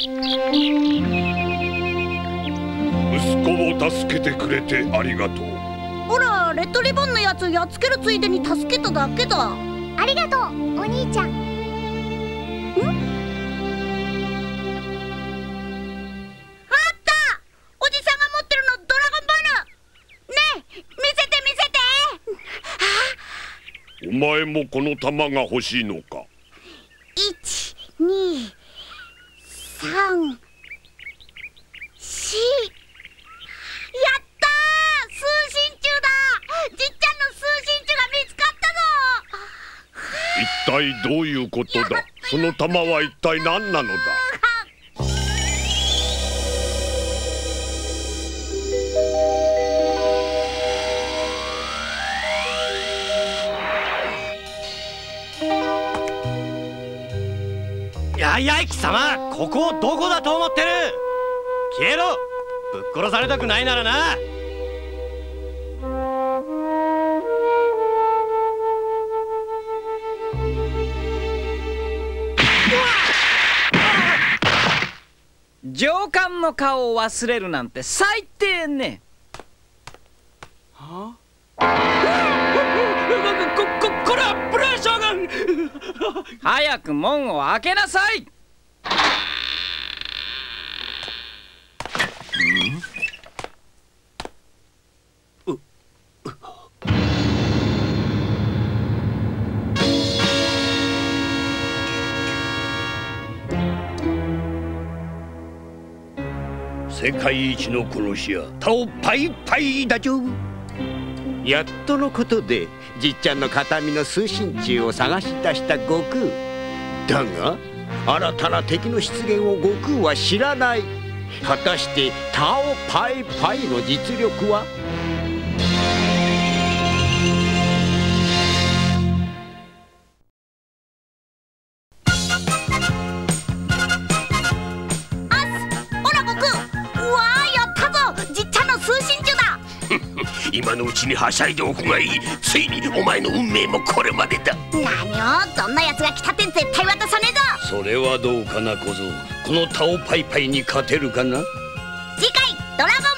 息子を助けてくれてありがとう。ほらレッドリボンのやつやっつけるついでに助けただけだ。ありがとうお兄ちゃん。ん？お前もこの玉が欲しいのか？1 2いやった通信中だ。じっちゃんの通信中が見つかったぞ。一体どういうことだ。その玉は一体何なのだ。やいやい貴様ここをどこだと思ってる？消えろ。ぶっ殺されたくないならな。上官の顔を忘れるなんて最低ね。は こここれはプレー将軍 早く門を開けなさい世界一の殺し屋タオパイパイだじょやっとのことでじっちゃんの形見の通信中を探し出した悟空。だが新たな敵の出現を悟空は知らない。果たしてタオパイパイの実力は？今のうちにはしゃいでおくがいい。ついにお前の運命もこれまでだ。何を？どんな奴が来たって絶対渡さねえぞ。それはどうかな小僧。このタオパイパイに勝てるかな？次回「ドラゴン